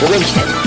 お元気で